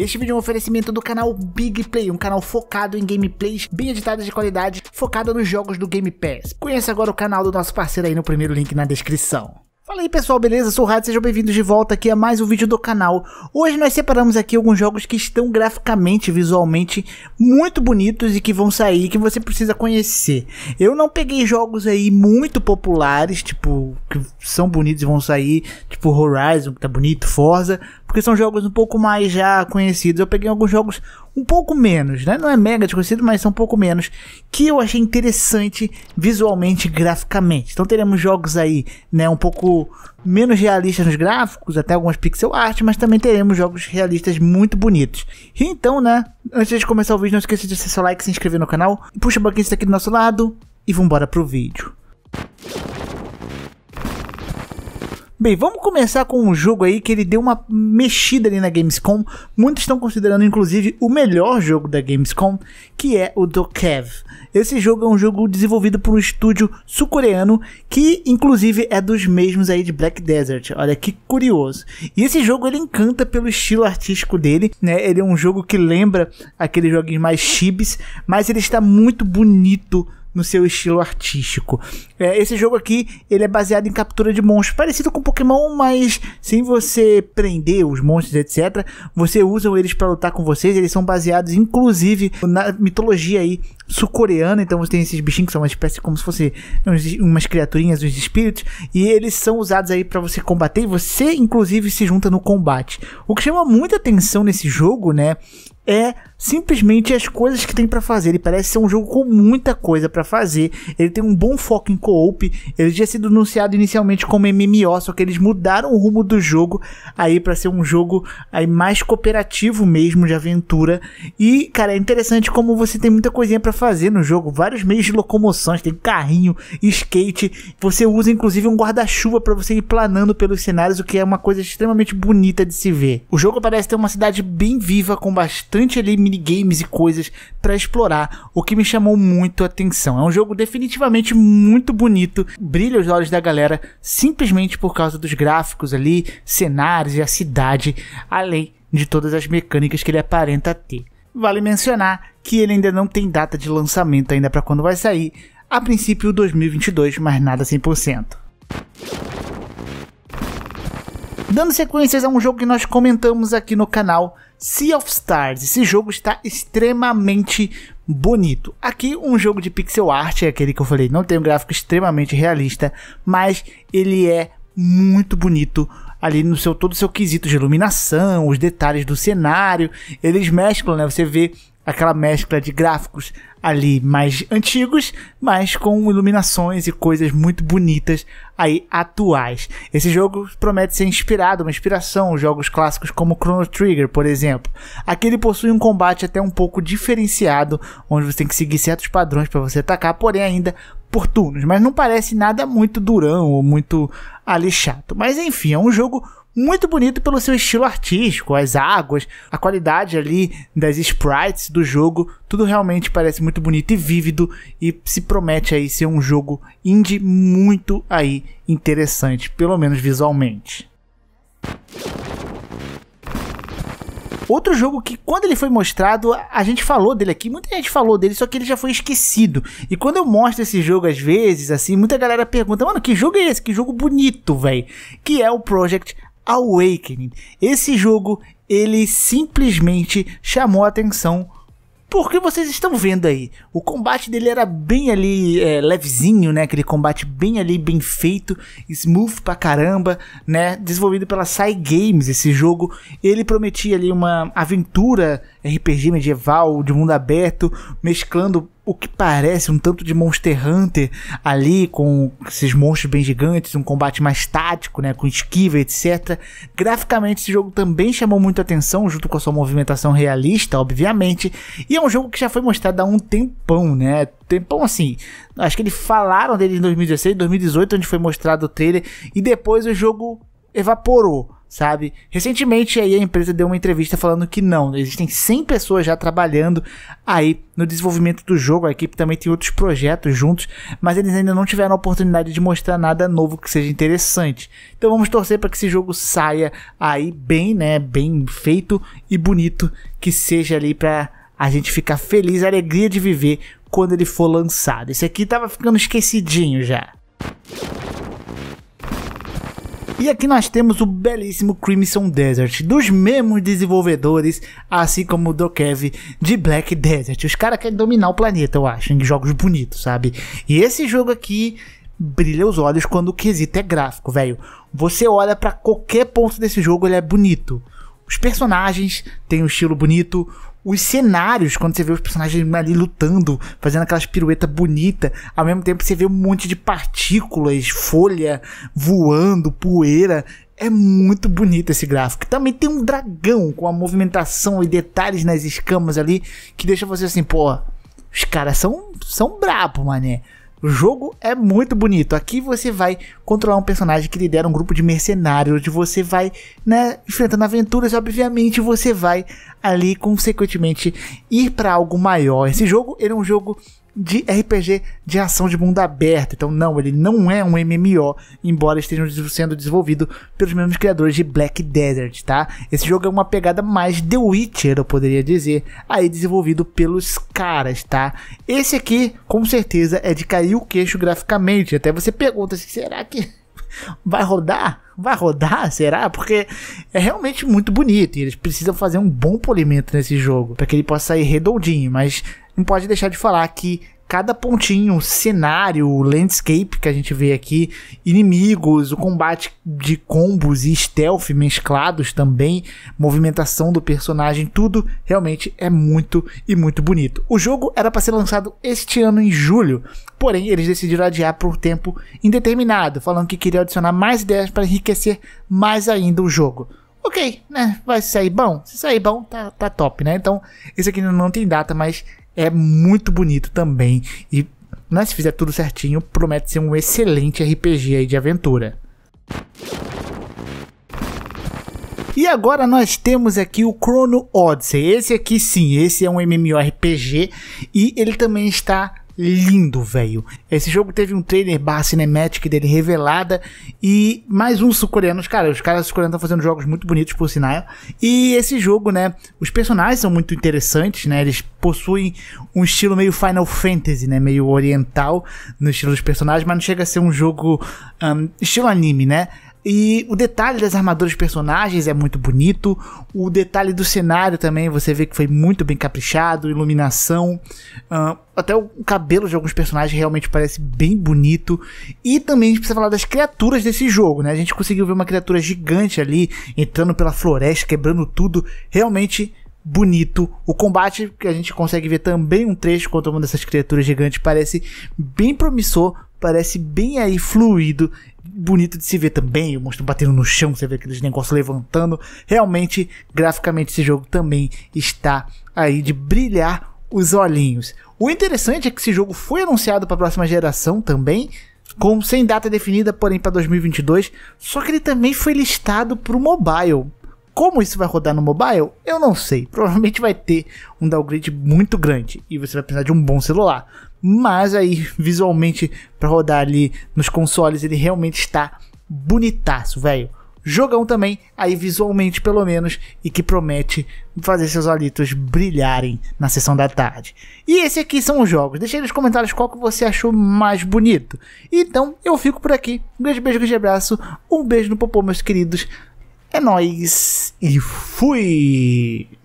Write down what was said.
Este vídeo é um oferecimento do canal Big Play, um canal focado em gameplays bem editadas de qualidade, focado nos jogos do Game Pass. Conheça agora o canal do nosso parceiro aí no primeiro link na descrição. Fala aí pessoal, beleza? Sou o Rádio, sejam bem-vindos de volta aqui a mais um vídeo do canal. Hoje nós separamos aqui alguns jogos que estão graficamente, visualmente muito bonitos e que vão sair, que você precisa conhecer. Eu não peguei jogos aí muito populares, tipo, que são bonitos e vão sair, tipo Horizon, que tá bonito, Forza, porque são jogos um pouco mais já conhecidos. Eu peguei alguns jogos um pouco menos, né? Não é mega desconhecido, mas são um pouco menos, que eu achei interessante visualmente, graficamente. Então teremos jogos aí, né, um pouco menos realistas nos gráficos, até algumas pixel art, mas também teremos jogos realistas muito bonitos. Então, né, antes de começar o vídeo, não esqueça de deixar seu like, se inscrever no canal, puxa o banquinho aqui do nosso lado e vambora pro vídeo. Bem, vamos começar com um jogo aí que ele deu uma mexida ali na Gamescom. Muitos estão considerando, inclusive, o melhor jogo da Gamescom, que é o Dokev. Esse jogo é um jogo desenvolvido por um estúdio sul-coreano que, inclusive, é dos mesmos aí de Black Desert. Olha que curioso. E esse jogo ele encanta pelo estilo artístico dele, né? Ele é um jogo que lembra aqueles joguinhos mais chibis, mas ele está muito bonito no seu estilo artístico. É, esse jogo aqui ele é baseado em captura de monstros, parecido com Pokémon, mas sem você prender os monstros, etc. Você usa eles para lutar com vocês. Eles são baseados, inclusive, na mitologia aí sul-coreana. Então você tem esses bichinhos que são uma espécie como se fossem umas criaturinhas, uns espíritos, e eles são usados aí para você combater. E você, inclusive, se junta no combate. O que chama muita atenção nesse jogo, né? é simplesmente as coisas que tem para fazer. Ele parece ser um jogo com muita coisa para fazer. Ele tem um bom foco em co-op. Ele tinha sido anunciado inicialmente como MMO, só que eles mudaram o rumo do jogo aí para ser um jogo aí mais cooperativo mesmo de aventura. E, cara, é interessante como você tem muita coisinha para fazer no jogo, vários meios de locomoções, tem carrinho, skate. Você usa inclusive um guarda-chuva para você ir planando pelos cenários, o que é uma coisa extremamente bonita de se ver. O jogo parece ter uma cidade bem viva com bastante bastante ali minigames e coisas para explorar, o que me chamou muito a atenção. É um jogo definitivamente muito bonito, brilha os olhos da galera simplesmente por causa dos gráficos ali, cenários e a cidade, além de todas as mecânicas que ele aparenta ter. Vale mencionar que ele ainda não tem data de lançamento ainda para quando vai sair, a princípio 2022, mas nada 100%. Dando sequências a um jogo que nós comentamos aqui no canal, Sea of Stars. Esse jogo está extremamente bonito. Aqui um jogo de pixel art, é aquele que eu falei, não tem um gráfico extremamente realista, mas ele é muito bonito ali no seu todo o seu quesito de iluminação, os detalhes do cenário, eles mesclam, né? Você vê aquela mescla de gráficos ali mais antigos, mas com iluminações e coisas muito bonitas aí atuais. Esse jogo promete ser inspirado, uma inspiração aos jogos clássicos como Chrono Trigger, por exemplo. Aqui ele possui um combate até um pouco diferenciado, onde você tem que seguir certos padrões para você atacar, porém ainda por turnos, mas não parece nada muito durão ou muito ali chato. Mas enfim, é um jogo muito bonito pelo seu estilo artístico, as águas, a qualidade ali das sprites do jogo, tudo realmente parece muito bonito e vívido e se promete aí ser um jogo indie muito aí interessante, pelo menos visualmente. Outro jogo que, quando ele foi mostrado, a gente falou dele aqui, muita gente falou dele, só que ele já foi esquecido. E quando eu mostro esse jogo às vezes, assim, muita galera pergunta, mano, que jogo é esse? Que jogo bonito, velho. Que é o Project Awakening. Esse jogo ele simplesmente chamou a atenção porque vocês estão vendo aí, o combate dele era bem ali é, levezinho, né? Aquele combate bem ali, bem feito, smooth pra caramba, né? Desenvolvido pela Sai Games, esse jogo. Ele prometia ali uma aventura RPG medieval de mundo aberto, mesclando o que parece um tanto de Monster Hunter ali, com esses monstros bem gigantes, um combate mais tático, né, com esquiva, etc. Graficamente, esse jogo também chamou muita atenção, junto com a sua movimentação realista, obviamente. E é um jogo que já foi mostrado há um tempão, né? Tempão assim. Acho que eles falaram dele em 2016, 2018, onde foi mostrado o trailer, e depois o jogo evaporou sabe? Recentemente aí a empresa deu uma entrevista falando que não, existem 100 pessoas já trabalhando aí no desenvolvimento do jogo, a equipe também tem outros projetos juntos, mas eles ainda não tiveram a oportunidade de mostrar nada novo que seja interessante. Então vamos torcer para que esse jogo saia aí bem, né, bem feito e bonito, que seja ali para a gente ficar feliz, a alegria de viver quando ele for lançado. Esse aqui tava ficando esquecidinho já. E aqui nós temos o belíssimo Crimson Desert, dos mesmos desenvolvedores, assim como o Dokev de Black Desert. Os caras querem dominar o planeta, eu acho, em jogos bonitos, sabe? E esse jogo aqui brilha os olhos quando o quesito é gráfico, velho. Você olha para qualquer ponto desse jogo, ele é bonito. Os personagens têm um estilo bonito, os cenários, quando você vê os personagens ali lutando, fazendo aquelas piruetas bonitas, ao mesmo tempo você vê um monte de partículas, folha voando, poeira. É muito bonito esse gráfico. Também tem um dragão com a movimentação e detalhes nas escamas ali que deixa você assim, pô, os caras são, são brabo, mané. O jogo é muito bonito. Aqui você vai controlar um personagem que lidera um grupo de mercenários, onde você vai, né, enfrentando aventuras, e obviamente você vai ali consequentemente ir para algo maior. Esse jogo, ele é um jogo de RPG de ação de mundo aberto. Então, não, ele não é um MMO, embora esteja sendo desenvolvido pelos mesmos criadores de Black Desert, tá? Esse jogo é uma pegada mais The Witcher, eu poderia dizer, aí desenvolvido pelos caras, tá? Esse aqui, com certeza, é de cair o queixo graficamente. Até você pergunta se será que vai rodar? Vai rodar? Será? Porque é realmente muito bonito e eles precisam fazer um bom polimento nesse jogo para que ele possa sair redondinho, mas não pode deixar de falar que cada pontinho, cenário, landscape que a gente vê aqui, inimigos, o combate de combos e stealth mesclados também, movimentação do personagem, tudo realmente é muito e muito bonito. O jogo era para ser lançado este ano em julho, porém eles decidiram adiar por tempo indeterminado, falando que queriam adicionar mais ideias para enriquecer mais ainda o jogo ok, né? Vai sair bom? Se sair bom, tá, tá top, né? Então, esse aqui não tem data, mas é muito bonito também. E né, se fizer tudo certinho, promete ser um excelente RPG aí de aventura. E agora nós temos aqui o Chrono Odyssey. Esse aqui sim, esse é um MMORPG e ele também está lindo, velho. Esse jogo teve um trailer barra cinematic dele revelada e mais um sul-coreanos. Cara, os caras sul-coreanos estão fazendo jogos muito bonitos, por sinal. E esse jogo, né, os personagens são muito interessantes, né, eles possuem um estilo meio Final Fantasy, né, meio oriental no estilo dos personagens, mas não chega a ser um jogo um, estilo anime, né. E o detalhe das armaduras dos personagens é muito bonito. O detalhe do cenário também, você vê que foi muito bem caprichado. Iluminação. Uh, até o cabelo de alguns personagens realmente parece bem bonito. E também a gente precisa falar das criaturas desse jogo, né? A gente conseguiu ver uma criatura gigante ali, entrando pela floresta, quebrando tudo. Realmente bonito. O combate que a gente consegue ver também um trecho contra uma dessas criaturas gigantes parece bem promissor, parece bem aí fluido bonito de se ver também, o monstro batendo no chão, você vê aqueles negócios levantando. Realmente, graficamente, esse jogo também está aí de brilhar os olhinhos. O interessante é que esse jogo foi anunciado para a próxima geração também, com sem data definida, porém para 2022. Só que ele também foi listado para o mobile. Como isso vai rodar no mobile? Eu não sei. Provavelmente vai ter um downgrade muito grande e você vai precisar de um bom celular. Mas aí, visualmente, para rodar ali nos consoles, ele realmente está bonitaço, velho. Jogão também, aí visualmente pelo menos, e que promete fazer seus olhitos brilharem na sessão da tarde. E esse aqui são os jogos. Deixa aí nos comentários qual que você achou mais bonito. Então, eu fico por aqui. Um grande beijo, um grande abraço. Um beijo no popô, meus queridos. É nóis. E fui!